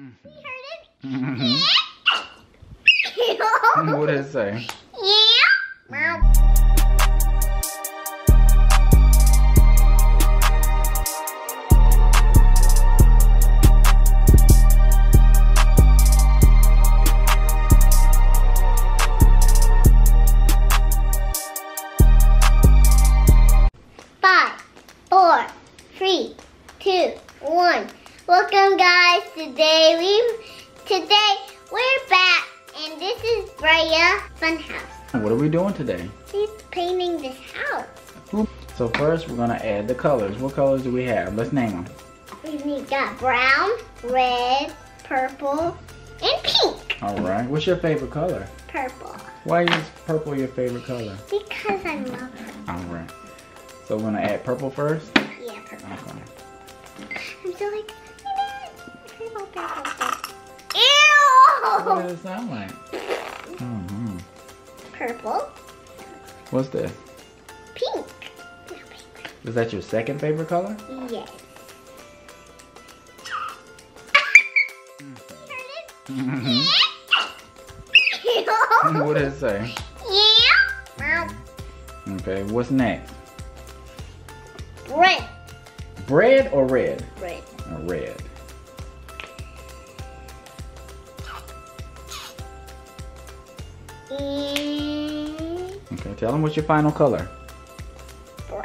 Mm -hmm. You heard it? Mm -hmm. what did it say? Yeah. Braya Funhouse. What are we doing today? She's painting this house. So first we're gonna add the colors. What colors do we have? Let's name them. We've got brown, red, purple, and pink. All right. What's your favorite color? Purple. Why is purple your favorite color? Because I love it. All right. So we're gonna add purple first. Yeah, purple. Okay. I'm so like, purple, purple, purple. What Ew! does it sound like? Hmm Purple, What's this? pink. Pink. Is that your second favorite color? Yes. Yeah. what did it say? Yeah. Okay. What's next? Red. Bread or red? Red. Or red. Okay. Tell them what's your final color. brown.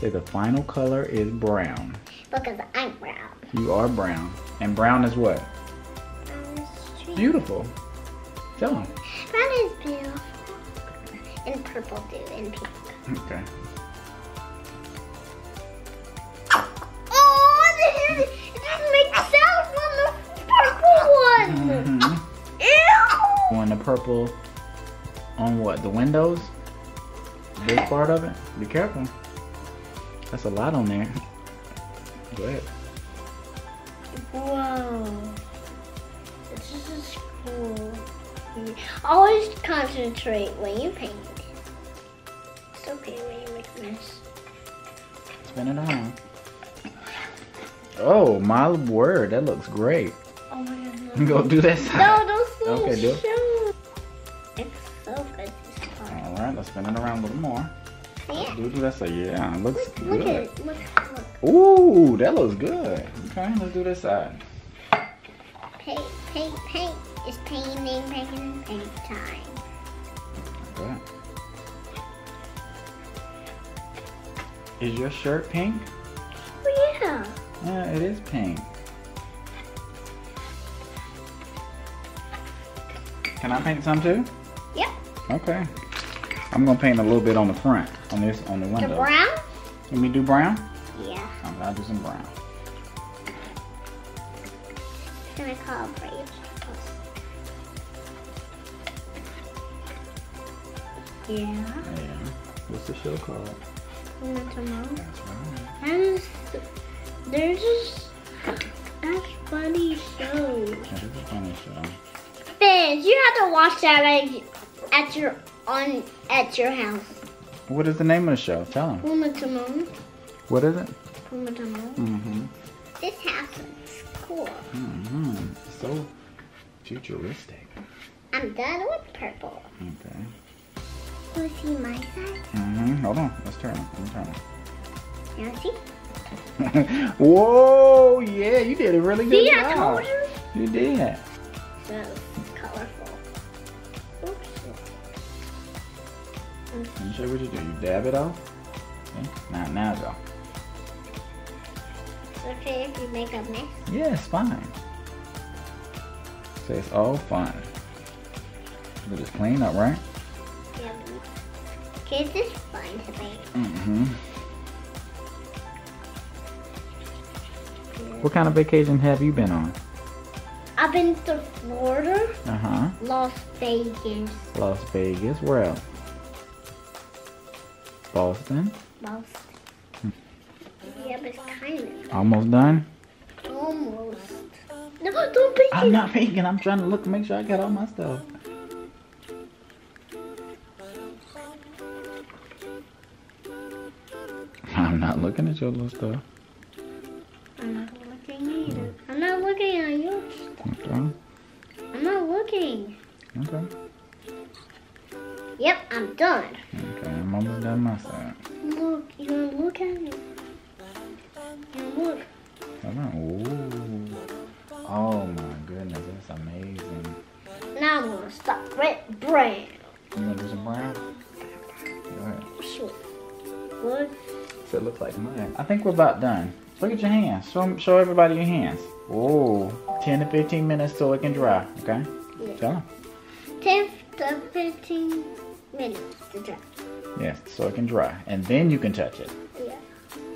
Say the final color is brown. Because I'm brown. You are brown. And brown is what? Brown is. Beautiful. Tell them. Brown is beautiful. And purple too, and pink. Okay. Oh, this is, it doesn't make sound from the purple. Mm-hmm. On the purple, on what? The windows? This part of it? Be careful. That's a lot on there. Go ahead. Whoa. This is cool. Always concentrate when you paint. It's okay when you make a mess. Spin it around. Oh, my word. That looks great. Oh my god. Go do that No, don't Okay, do it. show. It's so good this part. All right, let's spin it around a little more. It? Do do that side. Yeah, it looks Look, look at good. it. Look, look. Ooh, that looks good. Okay, let's do this side. Paint, paint, paint. It's painting, painting, paint time. Is your shirt pink? Oh yeah. Yeah, it is pink. Can I paint some too? Yep. Okay. I'm gonna paint a little bit on the front, on this, on the The window. brown? Let me do brown? Yeah. I'm gonna do some brown. Can I call it brave? Yeah. Yeah. What's the show called? Mental mom. That's right. That is, they're just, that's funny shows. That is a funny show. Fizz, you have to watch that at, at your, on, at your house. What is the name of the show? Tell them. Pumba Timon. What is it? Pumba Timon. Mm-hmm. This house is cool. Mm-hmm. So futuristic. I'm done with purple. Okay. Want to see my side? Mm-hmm. Hold on. Let's turn it. Let's turn You want to see? Whoa! Yeah, you did a really good See, I job. told you. You did. So Let me show what you do. You dab it off. Okay. Now, now go. It's okay if you make a mess. Yeah, it's fine. Say it's all fine. We just clean up, right? Yeah. Kids is fun to make. Mm-hmm. What kind of vacation have you been on? I've been to Florida, Uh-huh. Las Vegas, Las Vegas. Where else? Boston. Boston. Hmm. Yeah, but it's kind of Almost done? almost. No, don't pick I'm not peeking. I'm trying to look, make sure I got all my stuff. I'm not looking at your little stuff. I'm not looking either. I'm not looking at your So, I'm not looking. okay. Yep, I'm done. Almost done my ah. side. Look, you wanna look at it? You look. Hold on. Ooh. Oh my goodness, that's amazing. Now I'm gonna stop red brown. You wanna do some brown? Go ahead. Sure. Good. So it looks like mine. I think we're about done. Look at your hands. Show, show everybody your hands. Oh, 10 to 15 minutes till it can dry, okay? Yeah. Tell them. 10 to 15 minutes to dry. Yes, so it can dry. And then you can touch it. Yeah.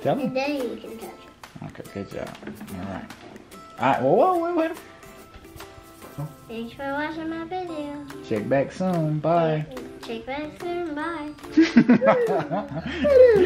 Tell And them. then you can touch it. Okay, good job. All right. All right, whoa, whoa, wait, wait. Thanks for watching my video. Check back soon. Bye. Check back soon. Bye.